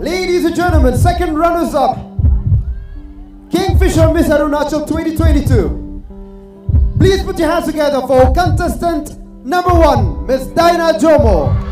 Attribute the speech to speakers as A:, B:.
A: Ladies and gentlemen, second runners up. Kingfisher Miss Arunachal 2022. Please put your hands together for contestant number one, Miss Dyna Jomo.